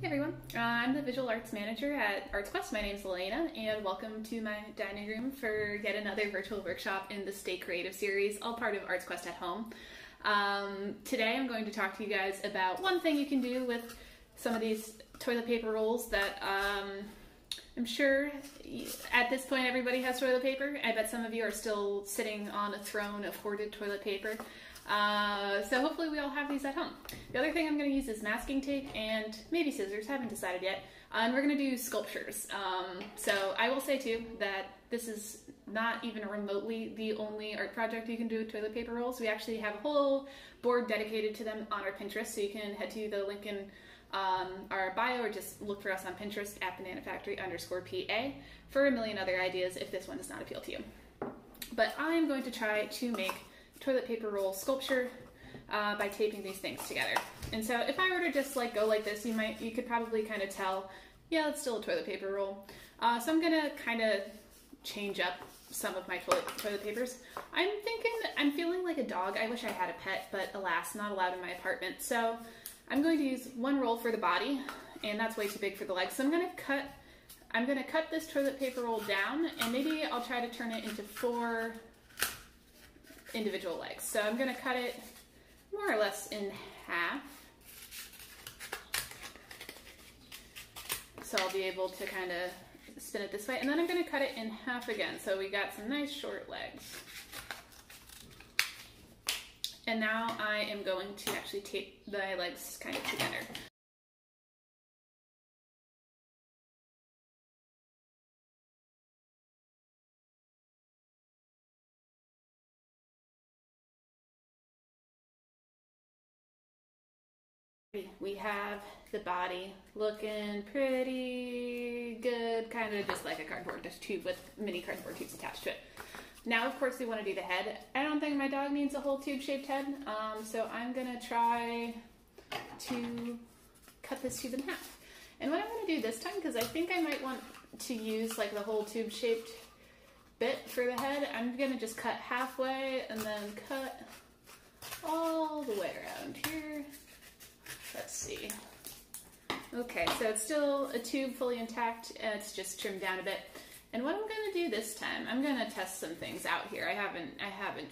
Hey everyone, uh, I'm the visual arts manager at ArtsQuest. My name is Elena, and welcome to my dining room for yet another virtual workshop in the Stay Creative series, all part of ArtsQuest at Home. Um, today I'm going to talk to you guys about one thing you can do with some of these toilet paper rolls that um, I'm sure at this point everybody has toilet paper. I bet some of you are still sitting on a throne of hoarded toilet paper. Uh, so hopefully we all have these at home. The other thing I'm going to use is masking tape and maybe scissors, haven't decided yet. Uh, and we're going to do sculptures. Um, so I will say too that this is not even remotely the only art project you can do with toilet paper rolls. We actually have a whole board dedicated to them on our Pinterest, so you can head to the link in um, our bio or just look for us on Pinterest at Banana Factory underscore PA for a million other ideas if this one does not appeal to you. But I'm going to try to make toilet paper roll sculpture uh, by taping these things together. And so if I were to just like go like this, you might, you could probably kind of tell, yeah, it's still a toilet paper roll. Uh, so I'm gonna kind of change up some of my toilet, toilet papers. I'm thinking, I'm feeling like a dog. I wish I had a pet, but alas, not allowed in my apartment. So I'm going to use one roll for the body, and that's way too big for the legs. So I'm gonna cut, I'm gonna cut this toilet paper roll down, and maybe I'll try to turn it into four individual legs. So I'm gonna cut it more or less in half. So I'll be able to kind of spin it this way. And then I'm gonna cut it in half again. So we got some nice short legs. And now I am going to actually tape the legs kind of together. We have the body looking pretty good, kind of just like a cardboard tube with mini cardboard tubes attached to it. Now, of course, we want to do the head. I don't think my dog needs a whole tube-shaped head, um, so I'm gonna try to cut this tube in half. And what I'm gonna do this time, because I think I might want to use like the whole tube-shaped bit for the head, I'm gonna just cut halfway and then cut all the way around here. See. Okay, so it's still a tube fully intact. It's just trimmed down a bit. And what I'm gonna do this time, I'm gonna test some things out here. I haven't, I haven't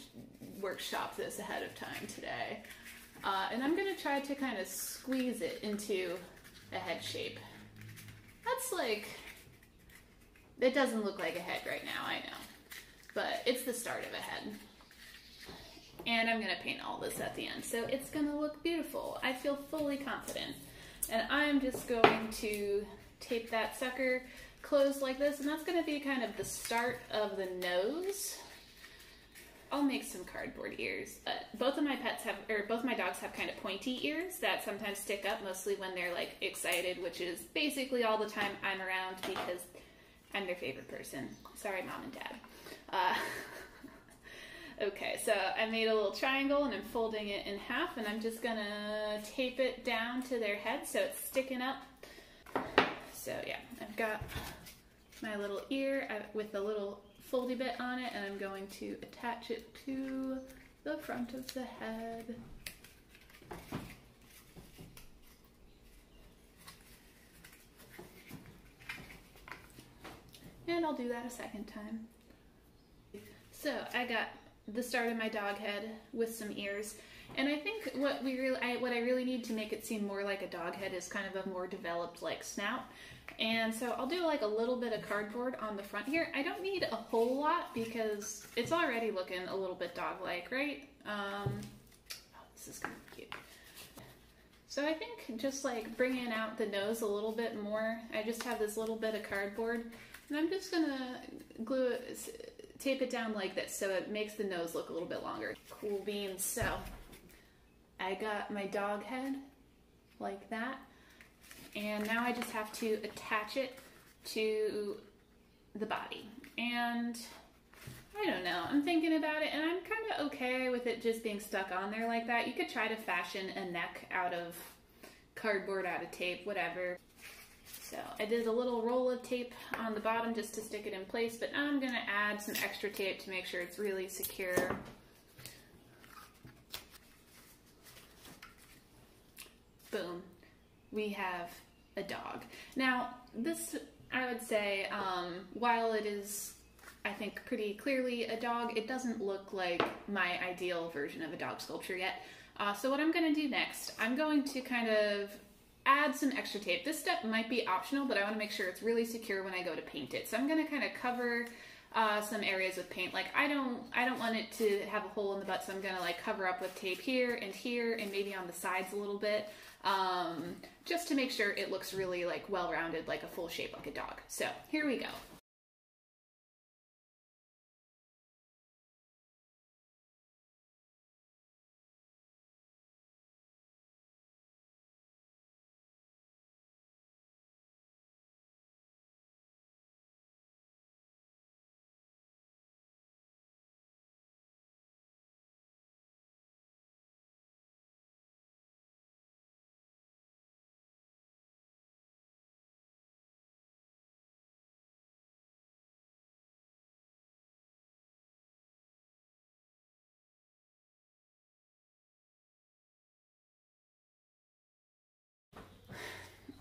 workshopped this ahead of time today. Uh, and I'm gonna try to kind of squeeze it into a head shape. That's like, it doesn't look like a head right now, I know. But it's the start of a head. And I'm gonna paint all this at the end. So it's gonna look beautiful. I feel fully confident. And I'm just going to tape that sucker closed like this. And that's gonna be kind of the start of the nose. I'll make some cardboard ears. Both of my pets have, or both my dogs have kind of pointy ears that sometimes stick up, mostly when they're like excited, which is basically all the time I'm around because I'm their favorite person. Sorry, mom and dad. Uh, Okay, so I made a little triangle and I'm folding it in half and I'm just gonna tape it down to their head so it's sticking up. So yeah, I've got my little ear uh, with a little foldy bit on it and I'm going to attach it to the front of the head. And I'll do that a second time. So I got the start of my dog head with some ears. And I think what we really, I, what I really need to make it seem more like a dog head is kind of a more developed like snout. And so I'll do like a little bit of cardboard on the front here. I don't need a whole lot because it's already looking a little bit dog-like, right? Um, oh, this is gonna be cute. So I think just like bringing out the nose a little bit more, I just have this little bit of cardboard and I'm just gonna glue it, tape it down like this so it makes the nose look a little bit longer. Cool beans. So I got my dog head like that. And now I just have to attach it to the body. And I don't know, I'm thinking about it and I'm kind of okay with it just being stuck on there like that. You could try to fashion a neck out of cardboard, out of tape, whatever. So I did a little roll of tape on the bottom just to stick it in place, but now I'm gonna add some extra tape to make sure it's really secure. Boom. We have a dog. Now, this, I would say, um, while it is, I think, pretty clearly a dog, it doesn't look like my ideal version of a dog sculpture yet. Uh, so what I'm going to do next, I'm going to kind of add some extra tape. This step might be optional, but I want to make sure it's really secure when I go to paint it. So I'm going to kind of cover uh, some areas with paint. Like I don't, I don't want it to have a hole in the butt, so I'm gonna like cover up with tape here and here and maybe on the sides a little bit, um, just to make sure it looks really like well-rounded, like a full shape like a dog. So here we go.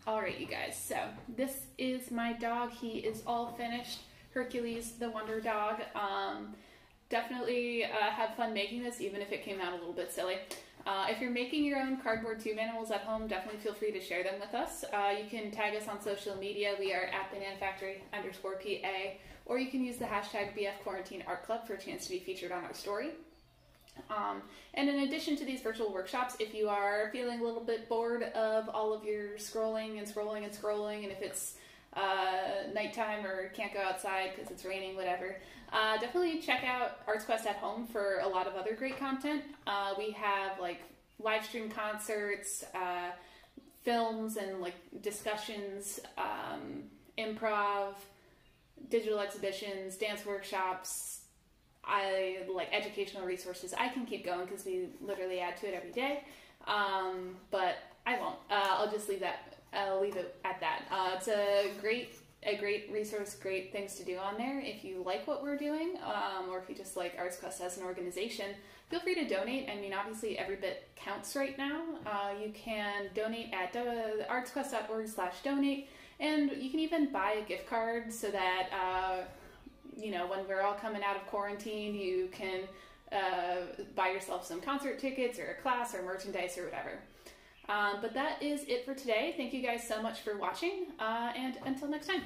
All right, you guys. So this is my dog. He is all finished. Hercules, the Wonder Dog. Um, definitely uh, had fun making this, even if it came out a little bit silly. Uh, if you're making your own cardboard tube animals at home, definitely feel free to share them with us. Uh, you can tag us on social media. We are at Banana Factory underscore PA, or you can use the hashtag BF Quarantine Art Club for a chance to be featured on our story. Um, and in addition to these virtual workshops, if you are feeling a little bit bored of all of your scrolling and scrolling and scrolling, and if it's uh, nighttime or can't go outside because it's raining, whatever, uh, definitely check out ArtsQuest at home for a lot of other great content. Uh, we have like live stream concerts, uh, films, and like discussions, um, improv, digital exhibitions, dance workshops, I like educational resources. I can keep going because we literally add to it every day. Um, but I won't. Uh, I'll just leave that. I'll leave it at that. Uh, it's a great, a great resource, great things to do on there. If you like what we're doing, um, or if you just like ArtsQuest as an organization, feel free to donate. I mean, obviously every bit counts right now. Uh, you can donate at do- artsquest.org/donate, and you can even buy a gift card so that uh, you know, when we're all coming out of quarantine, you can uh, buy yourself some concert tickets or a class or merchandise or whatever. Um, but that is it for today. Thank you guys so much for watching, uh, and until next time.